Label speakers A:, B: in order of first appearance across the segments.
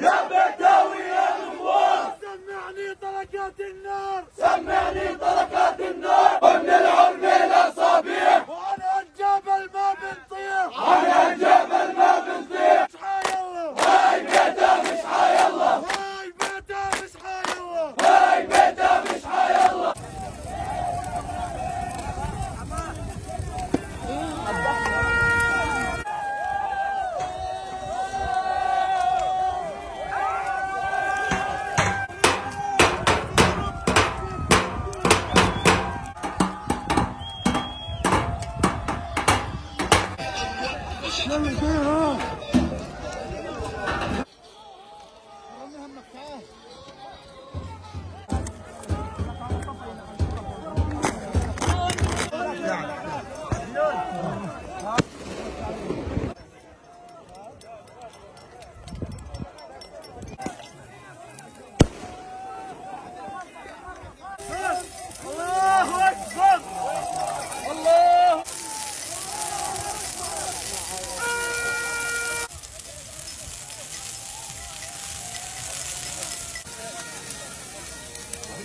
A: يا
B: سمعني طلقات النار.
A: سمعني طلقات النار. وبنلعب من الاصابيع
B: الله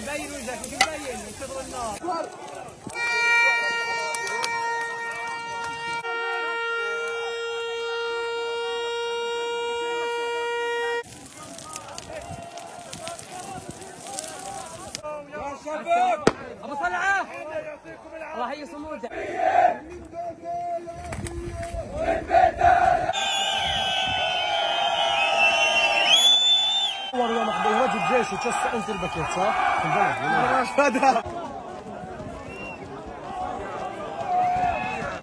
B: مبين وجهك شباب ابو طلعه الله يحيي صمودك
C: صور يوم اخذ رجل جيش وتشس أنت البكيت صح؟ في البلد